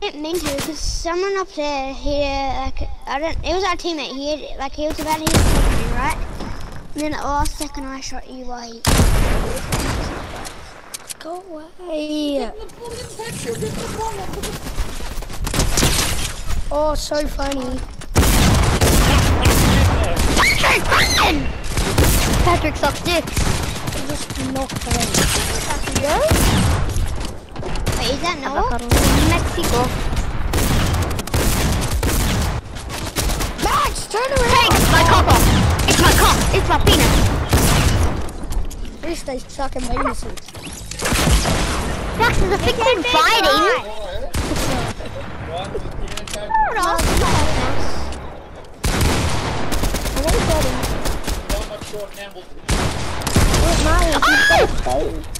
didn't mean to because someone up there he like I don't it was our teammate he had, like he was about to hit me right and then at the last second I shot you while he Go away. Oh, so funny. Patrick sucks dick Just knocked away. wait is that Noah? Mexico. Max, turn around. Take my cock off it's my cock it's my penis At least they suck in my innocence. Max is a fiction fighting Hold on. I want to Oh!